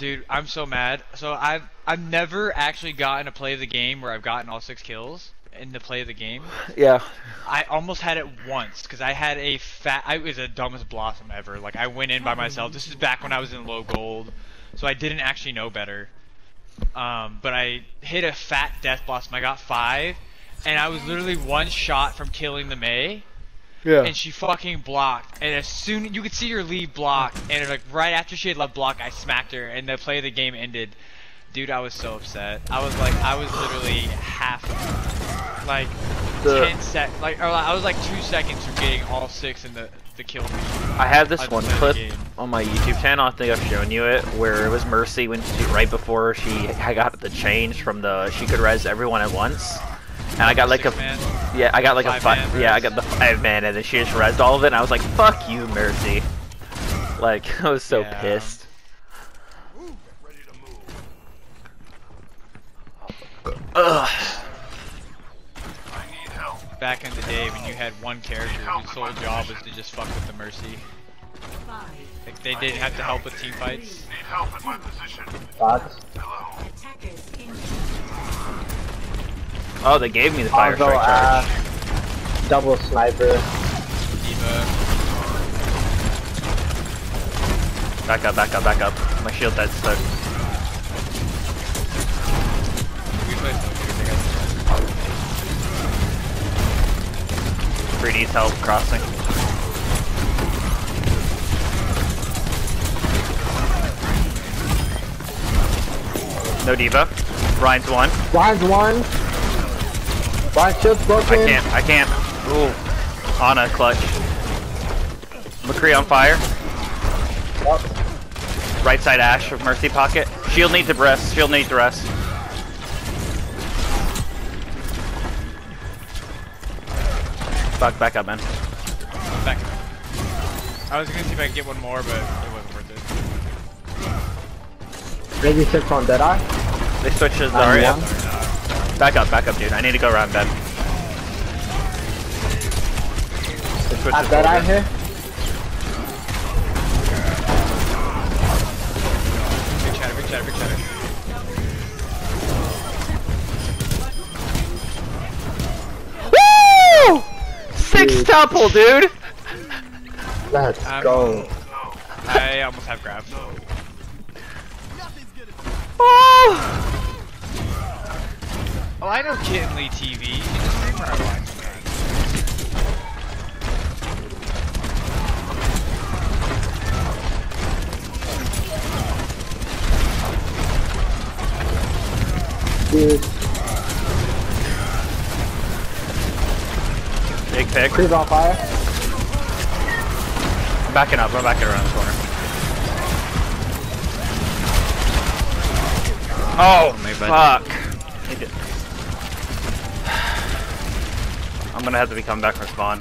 Dude, I'm so mad. So I've I've never actually gotten to play the game where I've gotten all six kills in the play of the game. Yeah. I almost had it once because I had a fat. I was the dumbest blossom ever. Like I went in by myself. This is back when I was in low gold, so I didn't actually know better. Um, but I hit a fat death blossom. I got five, and I was literally one shot from killing the Mei. Yeah. And she fucking blocked. And as soon you could see her leave block, and like right after she had left block, I smacked her, and the play of the game ended. Dude, I was so upset. I was like, I was literally half, like, The- ten sec, like, or I was like two seconds from getting all six in the the kill. I have this one clip on my YouTube channel. I think I've shown you it, where it was Mercy when she right before she had got the change from the she could res everyone at once, and I got like a man. yeah I got like a Five five yeah I got the five man and then she just resed all of it and I was like fuck you Mercy, like I was so Yeah. pissed. Ugh. Back in the day when you had one character whose sole job was to just fuck with the mercy. Like they didn't have to help with team fights. Need help in my position. Fox. Hello. Oh, they gave me the fire Also, strike charge. uh, double sniper. D.Va. Back up, back up, back up. My shield dead stuck. So good, they got- Free needs help crossing. No D.Va. Rein's one. Rein's one. Rein shield's broken. I can't. I can't. Ooh. Ana clutch. McCree on fire. Yep. Right side Ashe of Mercy pocket. Shield needs to rest. Shield needs to rest. Back, back up, man. Back. Up. I was gonna see if I could get one more, but it wasn't worth it. Maybe six on Deadeye. They switched to Zarya. One. Back up, back up, dude. I need to go around bed. They switched Have to Deadeye here. Big chatter, big chatter, big chatter. Woo! Six Dude. tuple, dude. Let's Um, go. I almost have grab. Oh! Oh, I know Kitten Lee TV. You can stream where I watch. Dude, Big pick. Creep on fire. I'm backing up. I'm backing around the corner. Oh, my bad. fuck. I'm gonna have to be coming back from spawn.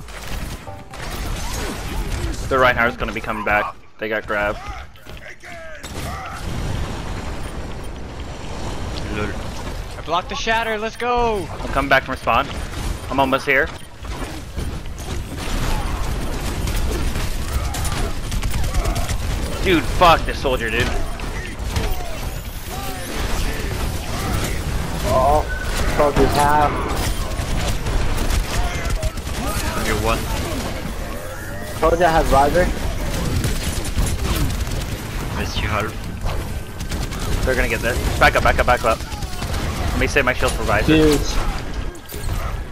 The Reinhardt's gonna be coming back. They got grabbed. I blocked the shatter. Let's go. I'm coming back from spawn. I'm almost here. Dude, fuck this soldier, dude. Oh, soldiers half. You're one. Soldier has visor. Missed you half. They're gonna get this. Back up, back up, back up. Let me save my shield for Visor. Dude,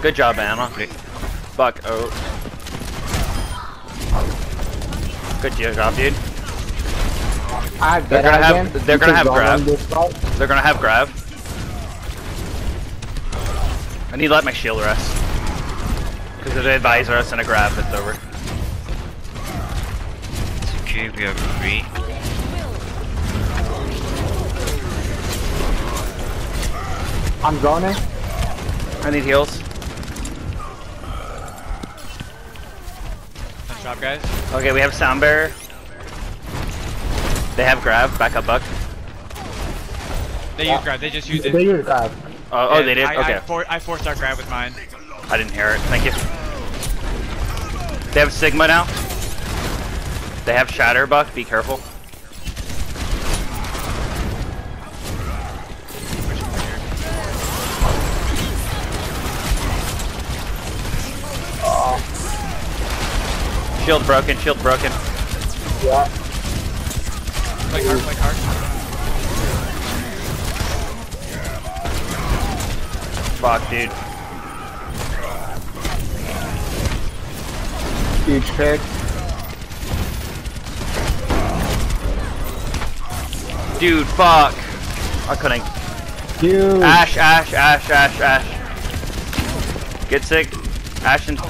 Good job, Ana. Great. Fuck, oh. Good job, dude. I have They're gonna have- again. they're gonna have can go grab. on this fight. They're gonna have grab. I need to let my shield rest. Because if they advise us and a grab, it's over. It's okay, we are free. I'm zoning. I need heals. Nice job, guys. Okay, we have sound barrier. They have grab. Back up, Buck. They Yeah. use grab. They just used it. They use grab. Oh, oh they did? I, okay. I, for, I forced our grab with mine. I didn't hear it. Thank you. They have Sigma now. They have Shatterbuck. Be careful. Oh. Shield broken, shield broken. Yeah. Play card. play card. Fuck, dude. Huge pick. Dude, fuck. I couldn't. Huge. Ashe, Ashe, Ashe, Ashe, Ashe. Get sick. Ashe and. Woo!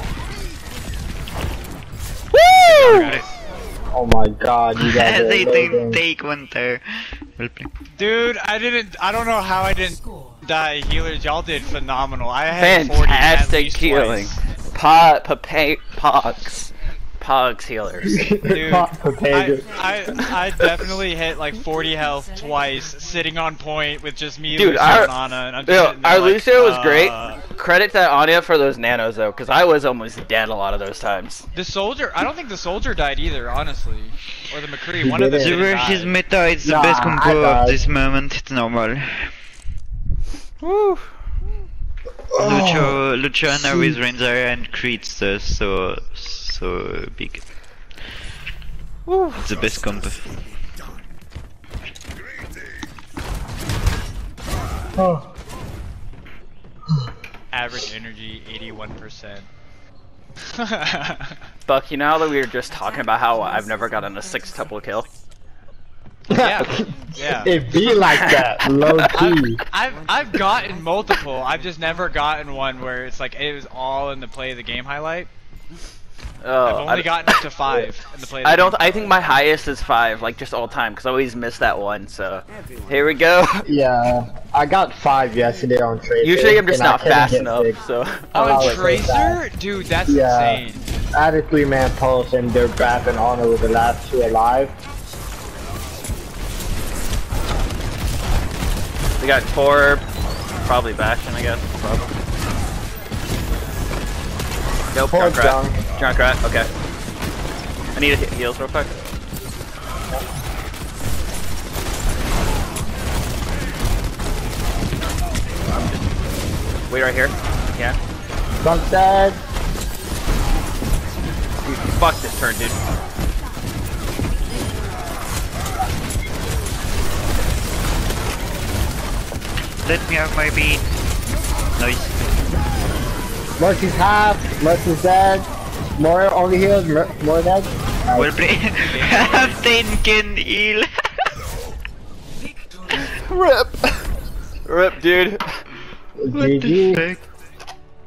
Oh my god, you guys they didn't take one there. Dude, I didn't. I don't know how I didn't die. Healers, y'all did phenomenal. I had 40 at Fantastic least healing. twice. Pot, papa, pogs. Pogs healers. Dude, Pop I. I, I definitely hit like 40 health twice, sitting on point with just me, Dude, Lucio, our- and Ana, and I'm just Yo, our like, Lucio was uh, great. Credit to Anya for those nanos though, because I was almost dead a lot of those times. The soldier, I don't think the soldier died either, honestly. Or the McCree, one of them didn't. didn't his meta is the best combo died. of this moment, it's normal. Woo. Lucio, Lucio and now with Renzer and creeps uh, so, so big. Woo. It's the best combo. Oh. Average energy, 81%. Buck, you know that we were just talking about how I've never gotten a six tuple kill? Yeah, yeah. It be like that, low key. I've I've gotten multiple. I've just never gotten one where it's like it was all in the play of the game highlight. Oh, I've only I- gotten up to five in the play. Of the I don't. game I think my highest is five, like just all time, because I always miss that one. So here we go. Yeah, I got five yesterday on Tracer. Usually I'm just not fast enough. six. So Oh, Oh, and Tracer, dude, that's Yeah. insane. I had a three-man pulse and they're Bap and Honor with the last two alive. We got Torb, probably Bastion, I guess. Probably. Nope, Poor Junkrat. Junk. Junkrat. Okay. I need to hit heals real quick. Wait right here. Yeah. Junk dead. Fuck this turn, dude. Let me have my beat. Nice. Mercy's half. Mercy's dead. More only heals. Mer more dead. Well played. Captain can heal. Rip. Rip, dude. what the GG. fuck?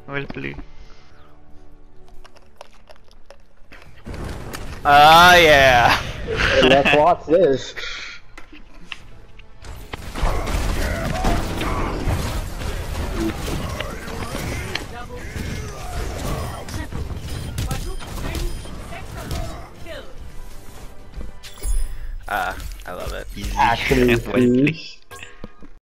Well played. Ah, yeah. Let's watch this. Ah, I